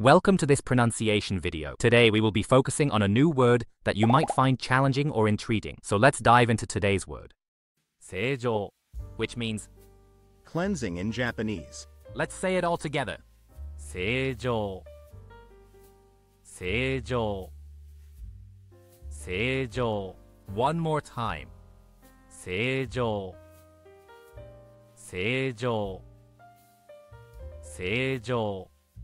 Welcome to this pronunciation video. Today we will be focusing on a new word that you might find challenging or intriguing. So let's dive into today's word. Seijou, which means cleansing in Japanese. Let's say it all together. Seijou. Seijou. Seijou. One more time. Seijou. Seijou. Seijou.